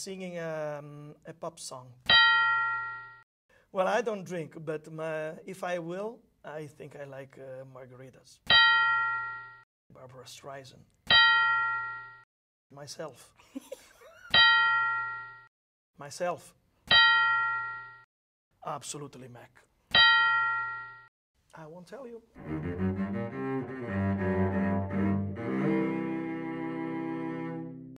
singing um, a pop song. Well, I don't drink, but my, if I will, I think I like uh, margaritas. Barbra Streisand. Myself. Myself. Absolutely, Mac. I won't tell you.